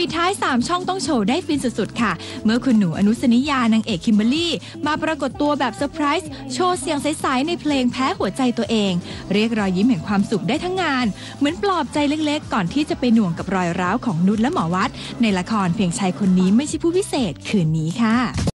ปิดท้าย 3 ช่องต้องโชว์ได้ฟินสุดๆ ค่ะ เมื่อคุณหนูอนุสนิยานางเอกคิมเบอร์ลี่ มาปรากฏตัวแบบเซอร์ไพรส์โชว์เสียงใสๆในเพลงแพ้หัวใจตัวเอง เรียกรอยยิ้มแห่งความสุขได้ทั้งงาน เหมือนปลอบใจเล็กๆ ก่อนที่จะไปหน่วงกับรอยร้าวของนุชและหมอวัด ในละครเพียงชายคนนี้ไม่ใช่ผู้วิเศษคืนนี้ค่ะ